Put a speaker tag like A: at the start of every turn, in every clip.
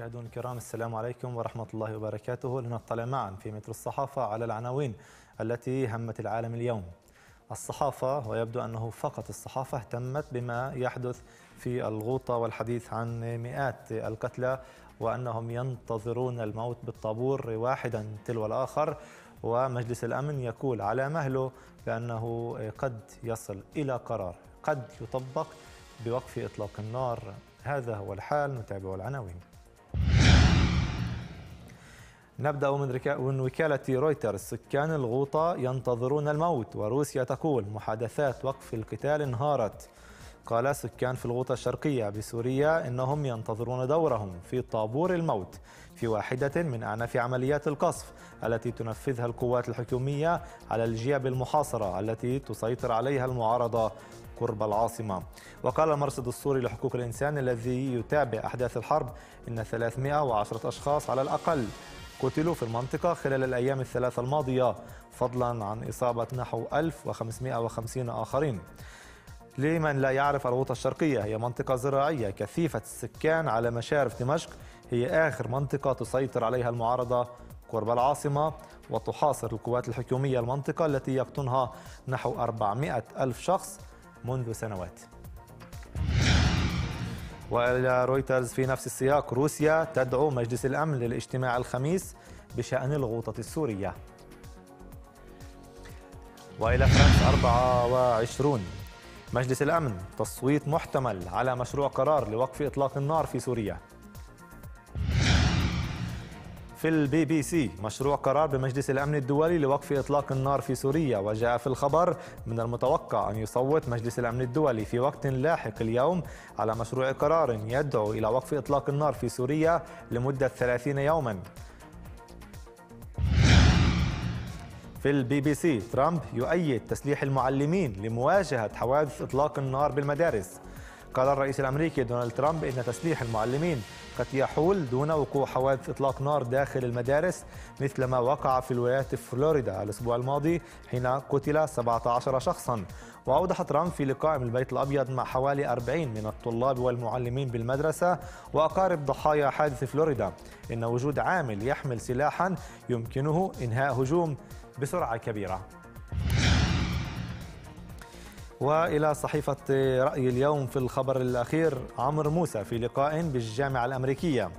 A: مشاهدون الكرام السلام عليكم ورحمة الله وبركاته. لنطلع معا في متر الصحافة على العناوين التي همت العالم اليوم. الصحافة ويبدو أنه فقط الصحافة اهتمت بما يحدث في الغوطة والحديث عن مئات القتلى وأنهم ينتظرون الموت بالطابور واحدا تلو الآخر. ومجلس الأمن يقول على مهله بأنه قد يصل إلى قرار قد يطبق بوقف إطلاق النار. هذا هو الحال نتابع العناوين. نبدأ من وكالة رويترز. سكان الغوطة ينتظرون الموت وروسيا تقول محادثات وقف القتال انهارت. قال سكان في الغوطة الشرقية بسوريا إنهم ينتظرون دورهم في طابور الموت في واحدة من أعنف عمليات القصف التي تنفذها القوات الحكومية على الجيوب المحاصرة التي تسيطر عليها المعارضة قرب العاصمة. وقال المرصد السوري لحقوق الإنسان الذي يتابع أحداث الحرب إن 310 أشخاص على الأقل قتلوا في المنطقة خلال الأيام الثلاثة الماضية فضلا عن إصابة نحو 1550 آخرين. لمن لا يعرف الغوطة الشرقية هي منطقة زراعية كثيفة السكان على مشارف دمشق. هي آخر منطقة تسيطر عليها المعارضة قرب العاصمة وتحاصر القوات الحكومية المنطقة التي يقطنها نحو 400 ألف شخص منذ سنوات. وإلى رويترز في نفس السياق روسيا تدعو مجلس الأمن للاجتماع الخميس بشأن الغوطة السورية. وإلى فرنسا 24 مجلس الأمن تصويت محتمل على مشروع قرار لوقف إطلاق النار في سوريا. في البي بي سي. مشروع قرار بمجلس الأمن الدولي لوقف إطلاق النار في سوريا. وجاء في الخبر من المتوقع أن يصوت مجلس الأمن الدولي في وقت لاحق اليوم على مشروع قرار يدعو إلى وقف إطلاق النار في سوريا لمدة 30 يوما. في البي بي سي ترامب يؤيد تسليح المعلمين لمواجهة حوادث إطلاق النار بالمدارس. قال الرئيس الأمريكي دونالد ترامب إن تسليح المعلمين قد يحول دون وقوع حوادث إطلاق نار داخل المدارس مثل ما وقع في الولايات فلوريدا الأسبوع الماضي حين قتل 17 شخصا. وأوضح ترامب في لقاء من البيت الأبيض مع حوالي 40 من الطلاب والمعلمين بالمدرسة وأقارب ضحايا حادث فلوريدا. إن وجود عامل يحمل سلاحا يمكنه إنهاء هجوم بسرعة كبيرة. وإلى صحيفة رأي اليوم في الخبر الأخير عمرو موسى في لقاء بالجامعة الأمريكية.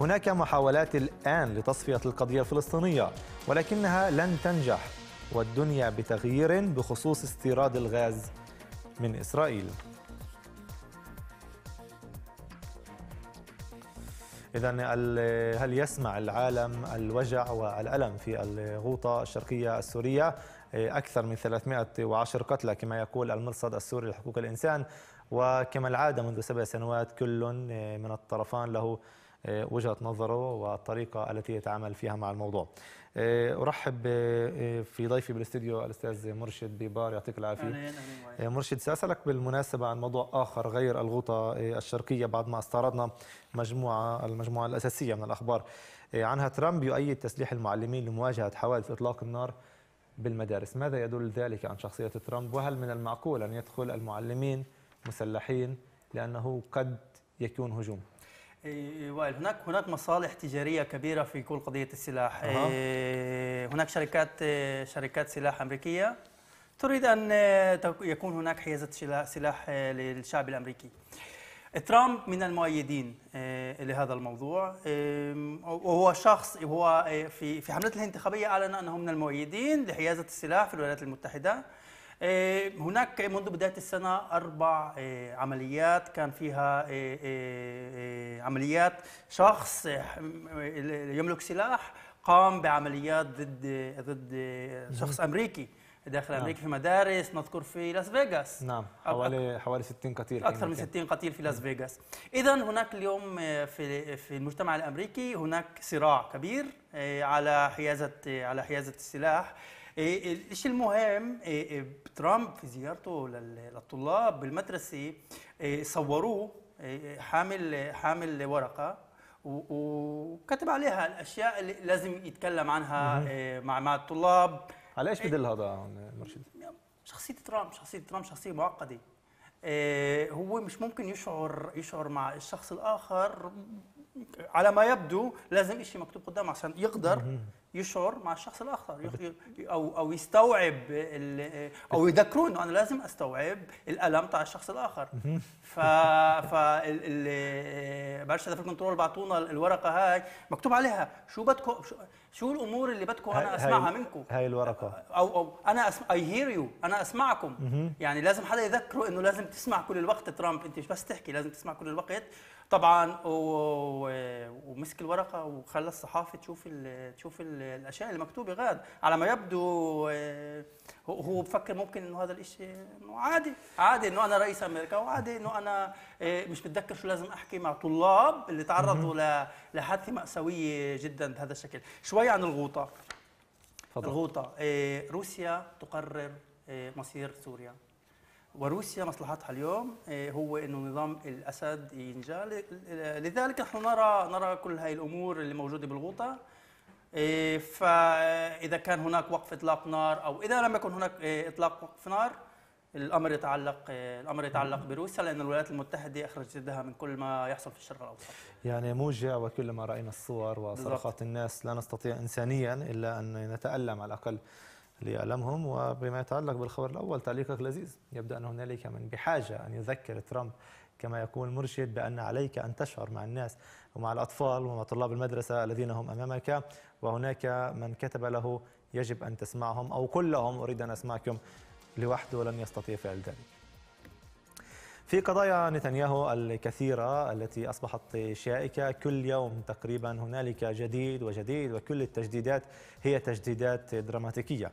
A: هناك محاولات الآن لتصفية القضية الفلسطينية ولكنها لن تنجح والدنيا بتغيير بخصوص استيراد الغاز من إسرائيل. إذا هل يسمع العالم الوجع والألم في الغوطة الشرقية السورية؟ أكثر من 310 قتلى كما يقول المرصد السوري لحقوق الإنسان. وكما العادة منذ سبع سنوات كل من الطرفان له وجهة نظره والطريقة التي يتعامل فيها مع الموضوع. أرحب في ضيفي بالاستديو الأستاذ مرشد بيبار يعطيك العافية. مرشد سأسألك بالمناسبة عن موضوع آخر غير الغوطة الشرقية بعد ما استعرضنا مجموعة المجموعة الأساسية من الأخبار. عنها ترامب يؤيد تسليح المعلمين لمواجهة حوادث إطلاق النار. بالمدارس. ماذا يدل ذلك عن شخصية ترامب؟ وهل من المعقول أن يدخل المعلمين مسلحين لأنه قد يكون هجوم؟
B: وائل هناك هناك مصالح تجارية كبيرة في كل قضية السلاح. أه. هناك شركات شركات سلاح أمريكية تريد أن يكون هناك حيازة سلاح للشعب الأمريكي. ترامب من المؤيدين لهذا الموضوع. وهو شخص هو في في حملته الانتخابية أعلن انه من المؤيدين لحيازة السلاح في الولايات المتحدة. هناك منذ بداية السنة أربع عمليات. كان فيها عمليات شخص يملك سلاح قام بعمليات ضد ضد شخص أمريكي. داخل نعم. أمريكا في مدارس نذكر في لاس فيغاس
A: نعم حوالي حوالي 60 قتيل
B: أكثر من 60 قتيل في لاس فيغاس اذا هناك اليوم في في المجتمع الأمريكي هناك صراع كبير على حيازة على حيازة السلاح. الشيء المهم ترامب في زيارته للطلاب بالمدرسة صوروه حامل حامل ورقة وكتب عليها الأشياء اللي لازم يتكلم عنها مع مع الطلاب.
A: على إيش بدل هذا مرشد؟
B: شخصية ترامب شخصية ترامب شخصية معقدة. هو مش ممكن يشعر يشعر مع الشخص الآخر على ما يبدو لازم شيء مكتوب قدامه عشان يقدر يشعر مع الشخص الآخر أو أو يستوعب أو يذكروه انه أنا لازم أستوعب الألم تاع الشخص الآخر. ف ف بعرفش اذا في ال control بعطونا الورقة هاي مكتوب عليها شو بدكم شو الأمور اللي بدكم أنا أسمعها منكم.
A: هاي الورقة.
B: أو أو أنا اسمع I hear you أنا أسمعكم. يعني لازم حدا يذكره إنه لازم تسمع كل الوقت ترامب. أنت مش بس تحكي لازم تسمع كل الوقت. طبعا ومسك الورقة وخلى الصحافه تشوف ال تشوف ال الأشياء المكتوبه غاد على ما يبدو آه، هو بفكر ممكن إنه هذا الشيء إنه عادي. عادي إنه أنا رئيس أمريكا وعادي إنه أنا آه، مش بتذكر شو لازم أحكي مع طلاب اللي تعرضوا لحادثة مأساوية جدا بهذا الشكل. شوي عن الغوطة. فضل. الغوطة آه، روسيا تقرر مصير سوريا. وروسيا مصلحتها اليوم هو إنه نظام الأسد ينجى لذلك نحن نرى نرى كل هاي الأمور اللي موجودة بالغوطة. فإذا كان هناك وقف إطلاق نار أو إذا لم يكن هناك آه، إطلاق وقف نار الأمر يتعلق الأمر يتعلق بروسيا لأن الولايات المتحدة أخرجت يدها من كل ما يحصل في الشرق الأوسط.
A: يعني موجع وكلما رأينا الصور وصرخات الناس لا نستطيع انسانيا إلا أن نتألم على الأقل ليعلمهم وبما يتعلق بالخبر الأول تعليقك لذيذ يبدو أن هنالك من بحاجة أن يذكر ترامب كما يقول مرشد بأن عليك أن تشعر مع الناس ومع الأطفال ومع طلاب المدرسة الذين هم أمامك. وهناك من كتب له يجب أن تسمعهم أو كلهم أريد أن أسمعكم لوحده لن يستطيع فعل ذلك. في قضايا نتنياهو الكثيرة التي أصبحت شائكة كل يوم تقريبا هنالك جديد وجديد وكل التجديدات هي تجديدات دراماتيكية.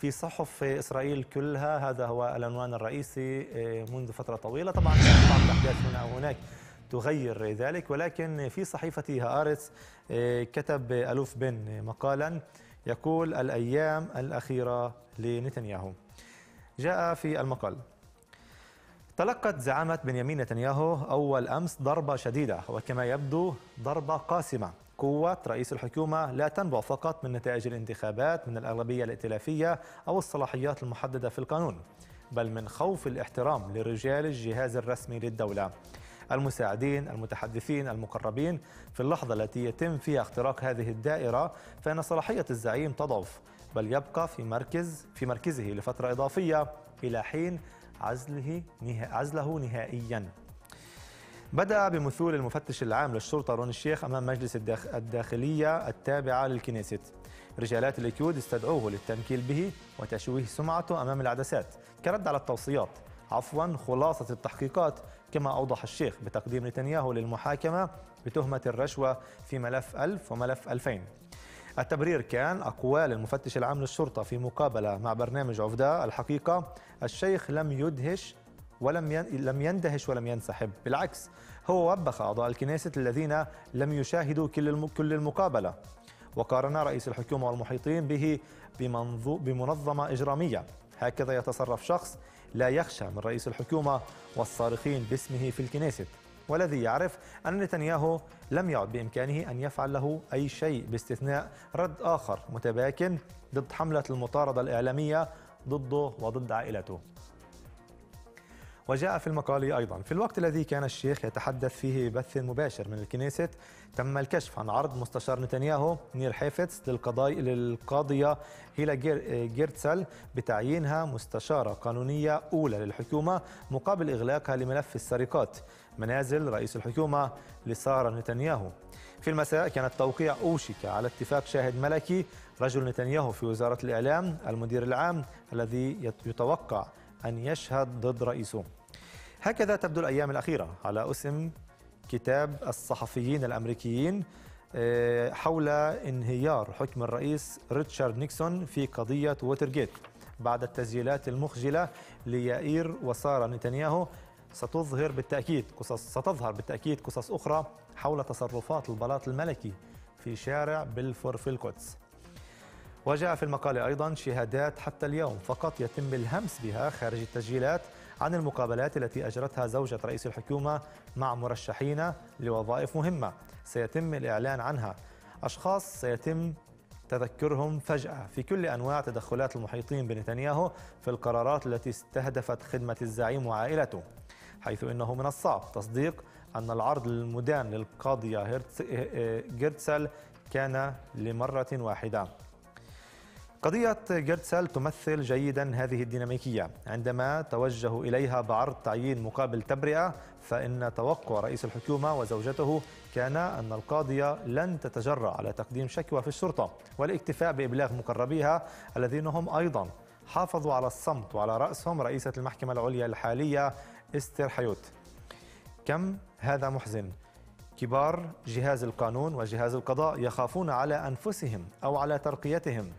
A: في صحف إسرائيل كلها. هذا هو العنوان الرئيسي آه، منذ فترة طويلة. طبعا بعض الأحداث هنا وهناك تغير ذلك ولكن في صحيفة هآرتس آه، كتب ألوف بن مقالا يقول الأيام الأخيرة لنتنياهو. جاء في المقال. تلقت زعامة بنيامين نتنياهو أول أمس ضربة شديدة وكما يبدو ضربة قاسمة. قوة رئيس الحكومة لا تنبع فقط من نتائج الانتخابات من الأغلبية الائتلافية أو الصلاحيات المحددة في القانون بل من خوف الاحترام لرجال الجهاز الرسمي للدولة. المساعدين المتحدثين المقربين في اللحظة التي يتم فيها اختراق هذه الدائرة فإن صلاحية الزعيم تضعف بل يبقى في مركز في مركزه لفترة إضافية إلى حين عزله عزله نهائيا. بدأ بمثول المفتش العام للشرطة رون الشيخ أمام مجلس الداخلية التابعة للكنيست. رجالات الليكود استدعوه للتنكيل به وتشويه سمعته أمام العدسات كرد على التوصيات عفوا خلاصة التحقيقات كما أوضح الشيخ بتقديم نتنياهو للمحاكمة بتهمة الرشوة في ملف 1000 وملف 2000 التبرير كان أقوال المفتش العام للشرطة في مقابلة مع برنامج عفداء. الحقيقة الشيخ لم يدهش ولم لم يندهش ولم ينسحب. بالعكس هو وبخ أعضاء الكنيست الذين لم يشاهدوا كل كل المقابلة. وقارن رئيس الحكومة والمحيطين به بمنظمة إجرامية. هكذا يتصرف شخص لا يخشى من رئيس الحكومة والصارخين باسمه في الكنيست والذي يعرف أن نتنياهو لم يعد بإمكانه أن يفعل له أي شيء باستثناء رد آخر متباكن ضد حملة المطاردة الإعلامية ضده وضد عائلته. وجاء في المقال أيضا. في الوقت الذي كان الشيخ يتحدث فيه بث مباشر من الكنيست تم الكشف عن عرض مستشار نتنياهو نير حيفتس للقضاء للقاضية هيلا جيرتسل بتعيينها مستشارة قانونية أولى للحكومة مقابل إغلاقها لملف السرقات. منازل رئيس الحكومة لسارة نتنياهو. في المساء كان التوقيع أوشك على اتفاق شاهد ملكي رجل نتنياهو في وزارة الإعلام المدير العام الذي يتوقع أن يشهد ضد رئيسه. هكذا تبدو الأيام الأخيرة على اسم كتاب الصحفيين الأمريكيين آه، حول انهيار حكم الرئيس ريتشارد نيكسون في قضية ووترجيت بعد التسجيلات المخجلة ليائير وسارة نتنياهو. ستظهر بالتأكيد قصص ستظهر بالتأكيد قصص أخرى حول تصرفات البلاط الملكي في شارع بلفور في القدس. وجاء في المقال أيضا شهادات حتى اليوم فقط يتم الهمس بها خارج التسجيلات عن المقابلات التي أجرتها زوجة رئيس الحكومة مع مرشحين لوظائف مهمة. سيتم الإعلان عنها. أشخاص سيتم تذكرهم فجأة في كل أنواع تدخلات المحيطين بنتنياهو في القرارات التي استهدفت خدمة الزعيم وعائلته حيث إنه من الصعب تصديق أن العرض المدان للقاضية جيرتسل كان لمرة واحدة. قضية جيرتسل تمثل جيدا هذه الديناميكية. عندما توجهوا إليها بعرض تعيين مقابل تبرئة فإن توقع رئيس الحكومة وزوجته كان أن القاضية لن تتجرأ على تقديم شكوى في الشرطة والاكتفاء بإبلاغ مقربيها الذين هم أيضا حافظوا على الصمت وعلى رأسهم رئيسة المحكمة العليا الحالية استر حيوت. كم هذا محزن؟ كبار جهاز القانون وجهاز القضاء يخافون على أنفسهم أو على ترقيتهم.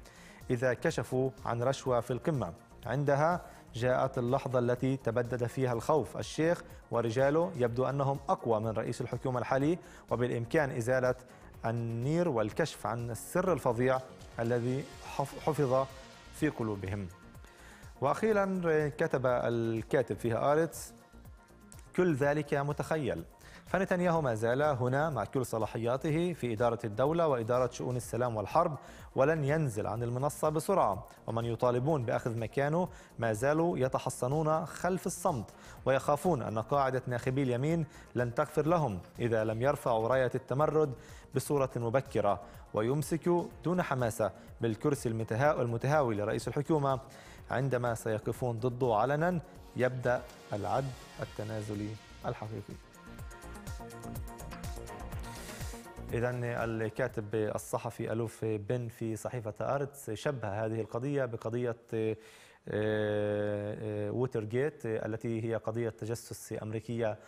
A: إذا كشفوا عن رشوة في القمة. عندها جاءت اللحظة التي تبدد فيها الخوف. الشيخ ورجاله يبدو أنهم أقوى من رئيس الحكومة الحالي وبالإمكان إزالة النير والكشف عن السر الفظيع الذي حفظ في قلوبهم. وأخيرا كتب الكاتب فيها آرتس كل ذلك متخيل فنتنياهو ما زال هنا مع كل صلاحياته في إدارة الدولة وإدارة شؤون السلام والحرب ولن ينزل عن المنصة بسرعة. ومن يطالبون بأخذ مكانه ما زالوا يتحصنون خلف الصمت ويخافون أن قاعدة ناخبي اليمين لن تغفر لهم إذا لم يرفعوا راية التمرد بصورة مبكرة. ويمسكوا دون حماسة بالكرسي المتهاوي لرئيس الحكومة. عندما سيقفون ضده علنا يبدأ العد التنازلي الحقيقي. إذا الكاتب الصحفي ألوف بن في صحيفة أرتس شبه هذه القضية بقضية آه، آه، ووترجيت التي هي قضية تجسس أمريكية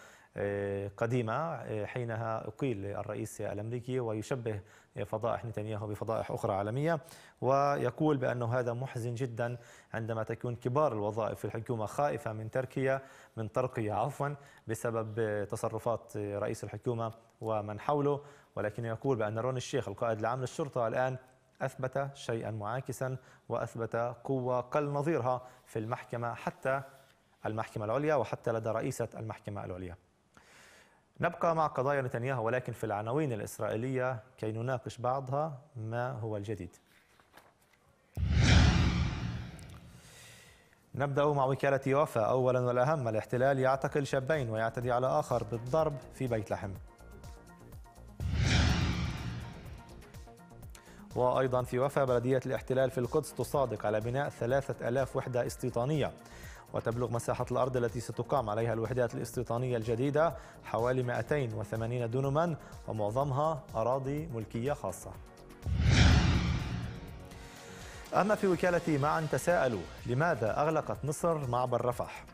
A: قديمة آه، حينها أقيل الرئيس الأمريكي ويشبه فضائح نتنياهو بفضائح أخرى عالمية ويقول بأنه هذا محزن جدا عندما تكون كبار الوظائف في الحكومة خائفة من تركيا من ترقية عفوا بسبب تصرفات رئيس الحكومة ومن حوله. ولكن يقول بأن رون الشيخ القائد العام للشرطة الآن أثبت شيئا معاكسا وأثبت قوة قل نظيرها في المحكمة حتى المحكمة العليا وحتى لدى رئيسة المحكمة العليا. نبقى مع قضايا نتنياهو ولكن في العناوين الإسرائيلية كي نناقش بعضها ما هو الجديد. نبدأ مع وكالة وفا أولا والأهم الاحتلال يعتقل شابين ويعتدي على آخر بالضرب في بيت لحم. وأيضا في وفا بلدية الاحتلال في القدس تصادق على بناء ثلاثة ألاف وحدة استيطانية وتبلغ مساحة الأرض التي ستقام عليها الوحدات الاستيطانية الجديدة حوالي 280 دونما ومعظمها أراضي ملكية خاصة. أما في وكالة معا تساءلوا لماذا أغلقت مصر معبر رفح؟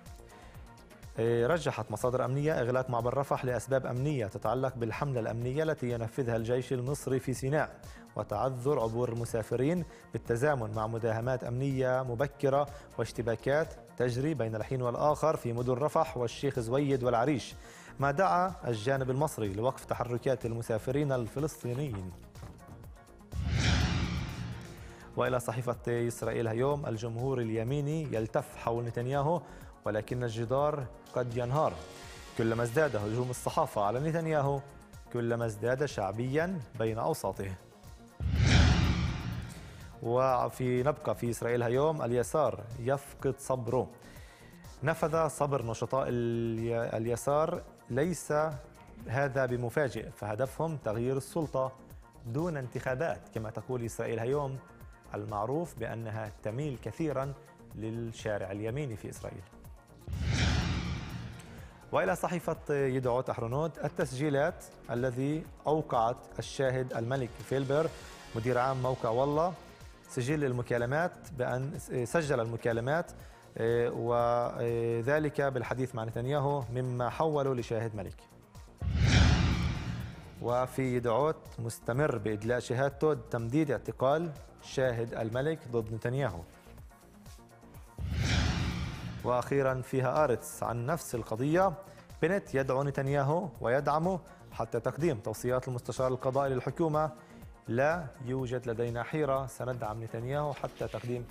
A: إيه، رجحت مصادر أمنية إغلاق معبر رفح لأسباب أمنية تتعلق بالحملة الأمنية التي ينفذها الجيش المصري في سيناء وتعذر عبور المسافرين بالتزامن مع مداهمات أمنية مبكرة واشتباكات تجري بين الحين والآخر في مدن رفح والشيخ زويد والعريش ما دعا الجانب المصري لوقف تحركات المسافرين الفلسطينيين. وإلى صحيفة إسرائيل اليوم الجمهور اليميني يلتف حول نتنياهو ولكن الجدار قد ينهار. كلما ازداد هجوم الصحافة على نتنياهو كلما ازداد شعبيا بين أوساطه. وفي نبقى في إسرائيل اليوم اليسار يفقد صبره. نفذ صبر نشطاء اليسار ليس هذا بمفاجئ فهدفهم تغيير السلطة دون انتخابات. كما تقول إسرائيل اليوم المعروف بأنها تميل كثيرا للشارع اليميني في إسرائيل. وإلى صحيفة يدعوت أحرونوت التسجيلات الذي أوقعت الشاهد الملك فيلبر مدير عام موقع والله سجل المكالمات بأن سجل المكالمات آه، وذلك بالحديث مع نتنياهو مما حوله لشاهد ملك. وفي دعوت مستمر بإدلاء شهادته تمديد اعتقال شاهد الملك ضد نتنياهو. وأخيرا فيها آرتس عن نفس القضية. بنت يدعو نتنياهو ويدعمه حتى تقديم توصيات المستشار القضائي للحكومة لا يوجد لدينا حيرة. سندعم نتنياهو حتى تقديم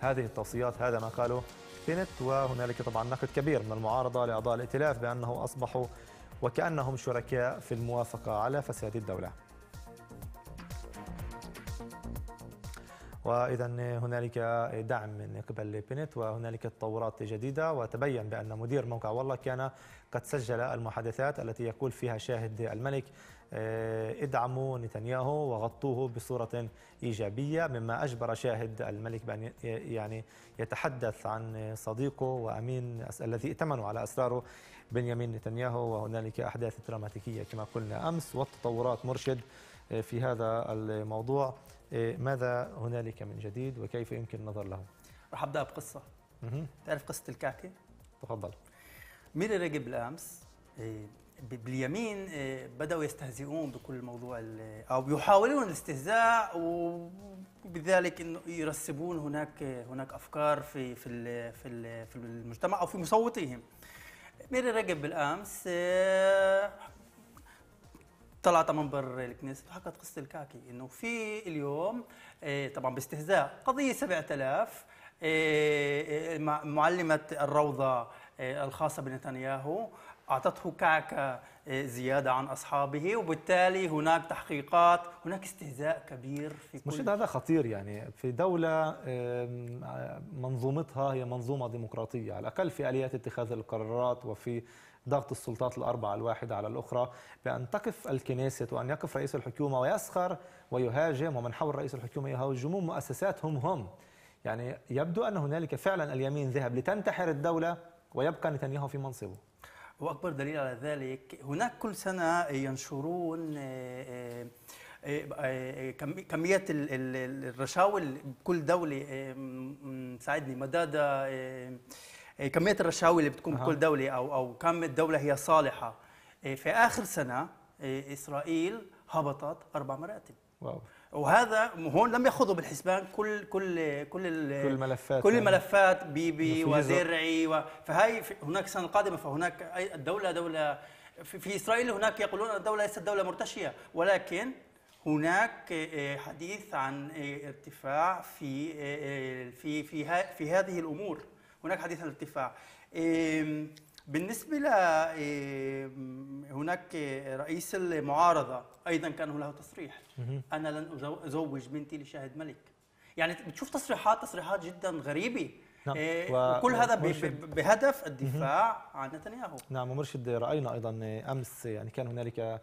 A: هذه التوصيات هذا ما قاله بنت وهنالك طبعا نقد كبير من المعارضة لأعضاء الائتلاف بأنه أصبحوا وكأنهم شركاء في الموافقة على فساد الدولة. وإذا هنالك دعم من قبل بنت وهنالك تطورات جديدة. وتبين بأن مدير موقع والله كان قد سجل المحادثات التي يقول فيها شاهد الملك آه، ادعموا نتنياهو وغطوه بصورة إيجابية مما أجبر شاهد الملك بأن يعني يتحدث عن صديقه وأمين الذي ائتمنوا على أسراره بنيامين نتنياهو. وهنالك أحداث دراماتيكية كما قلنا أمس والتطورات مرشد آه، في هذا الموضوع. ماذا هنالك من جديد وكيف يمكن النظر له؟
B: راح أبدأ بقصة تعرف قصة الكعكة؟
A: تفضل
B: ميري رجب بالأمس باليمين آه، بدأوا يستهزئون بكل الموضوع أو يحاولون الاستهزاء وبذلك إنه يرسبون هناك هناك أفكار في في في في المجتمع أو في مصوتيهم ميري رجب بالأمس آه، طلعت منبر الكنيسة وحكت قصة الكاكي إنه في اليوم آه، طبعا باستهزاء قضية 7000 معلمة الروضة الخاصة بنتنياهو أعطته كعكة آه، زيادة عن أصحابه وبالتالي هناك تحقيقات هناك استهزاء كبير في
A: كل مش هذا خطير يعني في دولة منظومتها هي منظومة ديمقراطية على الأقل في آليات اتخاذ القرارات وفي ضغط السلطات الأربعة الواحدة على الأخرى بأن تقف الكنيسة وأن يقف رئيس الحكومة ويسخر ويهاجم ومن حول رئيس الحكومة يهاجمون مؤسساتهم هم يعني يبدو أن هنالك فعلا اليمين ذهب لتنتحر الدولة ويبقى نتنياهو في منصبه.
B: وأكبر دليل على ذلك هناك كل سنة ينشرون آه، آه، آه، كميه الرشاوي بكل دولة ساعدني مدادا كمية الرشاوي اللي بتكون بكل دولة أو أو كم الدولة هي صالحة. في آخر سنة إسرائيل هبطت أربع مراتب. واو. وهذا هون لم يأخذوا بالحسبان كل كل كل كل
A: الملفات
B: كل يعني. الملفات بيبي وزرعي و... فهي هناك السنة القادمه فهناك الدولة دولة في, إسرائيل هناك يقولون الدولة ليست دولة مرتشية. ولكن هناك حديث عن ارتفاع في في في في هذه الأمور. هناك حديث عن ارتفاع بالنسبة ل هناك رئيس المعارضة أيضا كان له تصريح. أنا لن أزوج بنتي لشاهد ملك. يعني بتشوف تصريحات تصريحات جدا غريبة. نعم. إيه وكل هذا بهدف الدفاع عن نتنياهو.
A: نعم ومرشد رأينا أيضا أمس يعني كان هنالك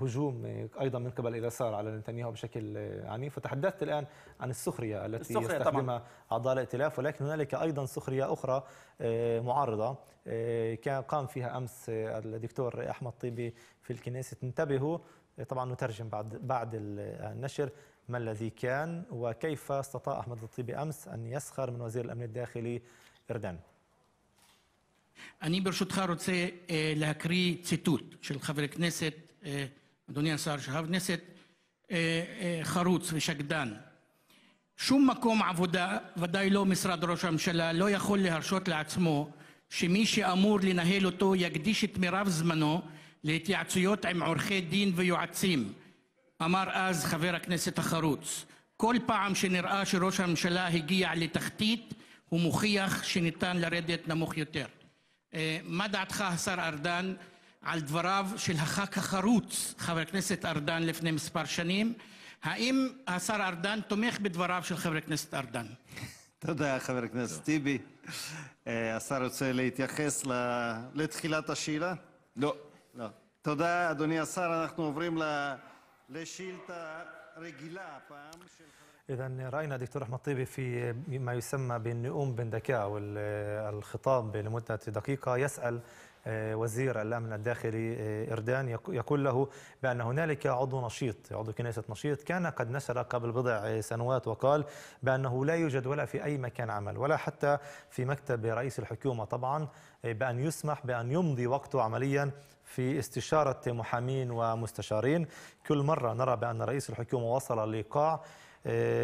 A: هجوم ايضا من قبل اليسار على نتنياهو بشكل عنيف وتحدثت الان عن السخريه التي السخرية يستخدمها طبعا. اعضاء الائتلاف ولكن هنالك ايضا سخريه اخرى آه، معارضه آه، كان قام فيها امس الدكتور احمد طيبي في الكنيسه انتبهوا طبعا نترجم بعد بعد النشر ما الذي كان وكيف استطاع احمد الطيبي امس ان يسخر من وزير الامن الداخلي اردان
C: אני ברשותך רוצה אה, להקריא ציטוט של חבר כנסת, אה, אדוני השר, חבר כנסת אה, אה, חרוץ ושקדן. שום מקום עבודה, ודאי לא משרד ראש הממשלה, לא יכול להרשות לעצמו שמי שאמור לנהל אותו יקדיש את מירב זמנו להתייעצויות עם עורכי דין ויועצים. אמר אז חבר הכנסת החרוץ. כל פעם שנראה שראש הממשלה הגיע לתחתית, הוא מוכיח שניתן לרדת נמוך יותר. מה דעתך, השר ארדן, על דבריו של הח"כ החרוץ, חבר הכנסת ארדן, לפני מספר שנים? האם השר ארדן תומך בדבריו של חבר הכנסת ארדן?
D: תודה, חבר הכנסת טיבי. השר רוצה להתייחס לתחילת השאלה?
A: לא.
D: לא. תודה, אדוני השר. אנחנו עוברים לשאילתה רגילה הפעם של...
A: إذا رأينا دكتور أحمد طيبي في ما يسمى بالنؤوم بن ذكاء والخطاب لمدة دقيقة يسأل آه، وزير الأمن الداخلي آه، إردان يقول له بأن هنالك عضو نشيط عضو كنيسة نشيط كان قد نشر قبل بضع سنوات وقال بأنه لا يوجد ولا في أي مكان عمل ولا حتى في مكتب رئيس الحكومة طبعا آه، بأن يسمح بأن يمضي وقته عمليا في استشارة محامين ومستشارين. كل مرة نرى بأن رئيس الحكومة وصل لقاع آه،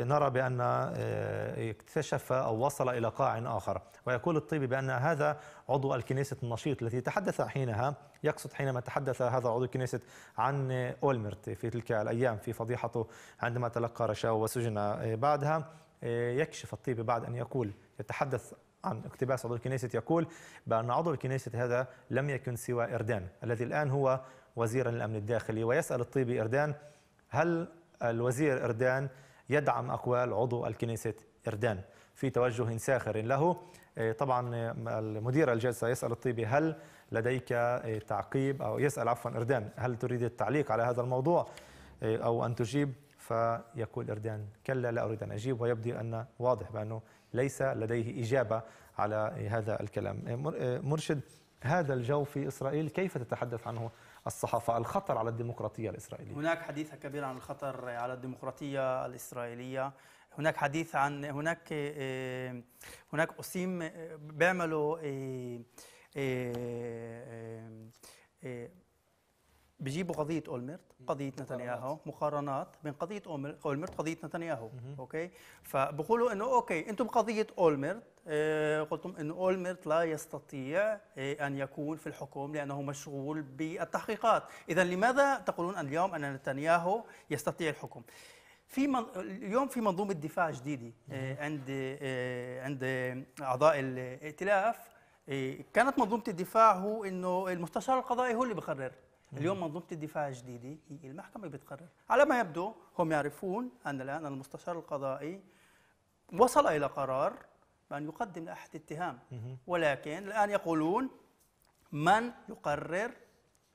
A: نرى بأن آه، اكتشف أو وصل إلى قاع آخر. ويقول الطيبي بأن هذا عضو الكنيسة النشيط الذي تحدث حينها يقصد حينما تحدث هذا عضو الكنيسة عن أولمرت في تلك الأيام في فضيحته عندما تلقى رشاوى وسجن آه، بعدها يكشف الطيبي بعد أن يقول يتحدث عن اقتباس عضو الكنيسة يقول بأن عضو الكنيسة هذا لم يكن سوى إردان الذي الآن هو وزيرا للأمن الداخلي. ويسأل الطيبي إردان هل الوزير إردان يدعم أقوال عضو الكنيسة إردان في توجه ساخر له آه، طبعا آه، المدير الجلسة يسأل الطيبي هل لديك آه، تعقيب أو يسأل عفوا إردان هل تريد التعليق على هذا الموضوع؟ أو أن تجيب؟ فيقول إردان كلا لا أريد أن أجيب. ويبدو أن واضح بأنه ليس لديه إجابة على هذا الكلام. مرشد هذا الجو في إسرائيل كيف تتحدث عنه؟ الصحافة الخطر على الديمقراطية الإسرائيلية.
B: هناك حديث كبير عن الخطر على الديمقراطية الإسرائيلية. هناك حديث عن هناك آه، هناك أسيم آه، بيعملوا آه، بيجيبوا قضية اولمرت قضية نتنياهو مقارنات بين قضية اولمرت قضيه نتنياهو okay؟ فبقولوا إنه okay أنتم قضيه اولمرت آه قلتم إنه اولمرت لا يستطيع آه أن يكون في الحكم لأنه مشغول بالتحقيقات. اذا لماذا تقولون اليوم أن نتنياهو يستطيع الحكم؟ في من... اليوم في منظومة دفاع جديدة آه عند عند أعضاء الائتلاف كانت منظومة الدفاع هو إنه المستشار القضائي هو اللي بقرر اليوم منظومة الدفاع الجديدة هي المحكمة بتقرر. على ما يبدو هم يعرفون أن الآن المستشار القضائي وصل إلى قرار بأن يقدم لأحد اتهام. ولكن الآن يقولون من يقرر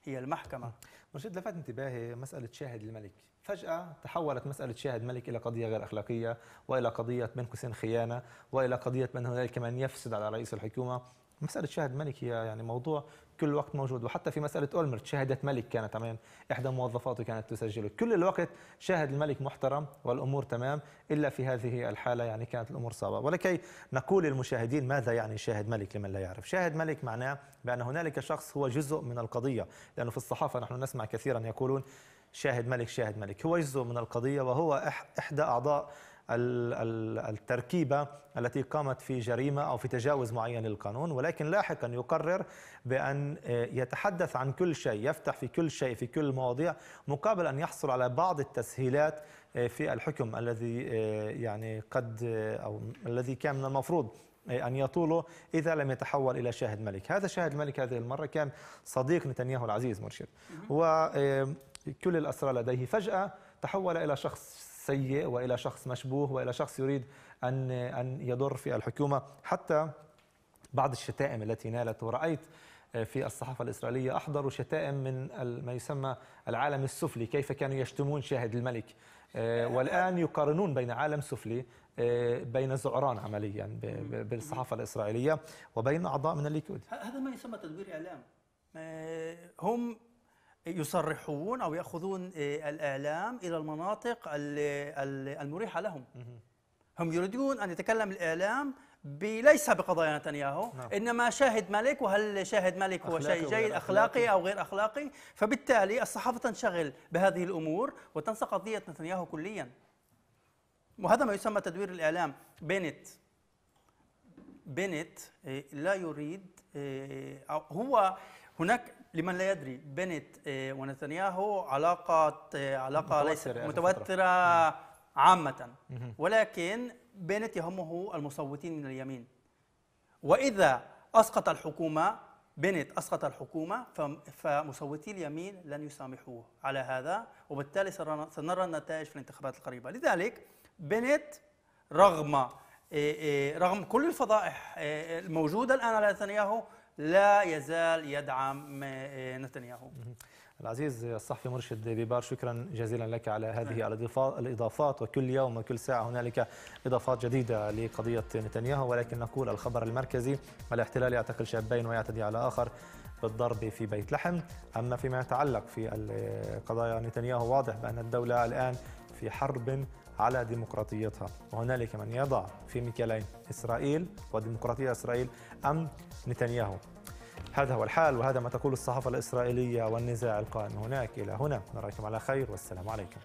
B: هي المحكمة.
A: مرشد لفت انتباهي مسألة شاهد الملك. فجأة تحولت مسألة شاهد ملك إلى قضية غير أخلاقية وإلى قضية بين قوسين خيانة وإلى قضية من هنالك من يفسد على رئيس الحكومة. مسألة شاهد ملك هي يعني موضوع كل الوقت موجود وحتى في مسألة أولمرت شهادة ملك كانت عمين إحدى موظفاته كانت تسجله كل الوقت شاهد الملك محترم والأمور تمام إلا في هذه الحالة يعني كانت الأمور صعبة. ولكي نقول للمشاهدين ماذا يعني شاهد ملك لمن لا يعرف. شاهد ملك معناه بأن هنالك شخص هو جزء من القضية لأنه في الصحافة نحن نسمع كثيرا يقولون شاهد ملك شاهد ملك. هو جزء من القضية وهو إحدى أعضاء التركيبة التي قامت في جريمة أو في تجاوز معين للقانون ولكن لاحقا يقرر بأن آه، يتحدث عن كل شيء يفتح في كل شيء في كل المواضيع مقابل أن يحصل على بعض التسهيلات آه، في الحكم الذي آه، يعني قد أو الذي كان من المفروض أن يطوله إذا لم يتحول إلى شاهد ملك. هذا شاهد ملك هذه المرة كان صديق نتنياهو العزيز مرشد. وكل الأسرى لديه. فجأة تحول إلى شخص سيء وإلى شخص مشبوه وإلى شخص يريد أن أن يضر في الحكومة. حتى بعض الشتائم التي نالت ورأيت في الصحافة الإسرائيلية احضروا شتائم من ما يسمى العالم السفلي. كيف كانوا يشتمون شاهد الملك؟ آه، والآن يقارنون بين عالم سفلي آه، بين زعران عمليا بالصحافة الإسرائيلية وبين أعضاء من الليكود.
B: هذا ما يسمى تدوير إعلام. آه، هم يصرحون أو يأخذون آه، الاعلام إلى المناطق المريحة لهم. هم يريدون أن يتكلم الاعلام ليس بقضايا نتنياهو نعم. إنما شاهد ملك وهل شاهد ملك هو شيء جيد أخلاقي. أو غير أخلاقي؟ فبالتالي الصحافة تنشغل بهذه الأمور وتنسى قضية نتنياهو كليا. وهذا ما يسمى تدوير الاعلام بينت. بينت آه، لا يريد آه، هو هناك لمن لا يدري بنت آه، ونتنياهو علاقات آه، علاقة ليست متوترة عامة. ولكن بنت يهمه المصوتين من اليمين. وإذا أسقط الحكومة بنت أسقط الحكومة فمصوتي اليمين لن يسامحوه. على هذا وبالتالي سنرى النتائج في الانتخابات القريبة. لذلك بنت رغم آه، رغم كل الفضائح الموجودة الآن على نتنياهو لا يزال يدعم آه، نتنياهو.
A: العزيز الصحفي مرشد بيبار شكرا جزيلا لك على هذه الإضافات وكل يوم وكل ساعة هنالك إضافات جديدة لقضية نتنياهو. ولكن نقول الخبر المركزي الاحتلال يعتقل شابين ويعتدي على آخر بالضرب في بيت لحم. أما فيما يتعلق في قضايا نتنياهو واضح بأن الدولة الآن في حرب على ديمقراطيتها. وهنالك من يضع في مكيالين إسرائيل وديمقراطية إسرائيل أم نتنياهو. هذا هو الحال وهذا ما تقول الصحافة الإسرائيلية والنزاع القائم هناك. إلى هنا نراكم على خير والسلام عليكم.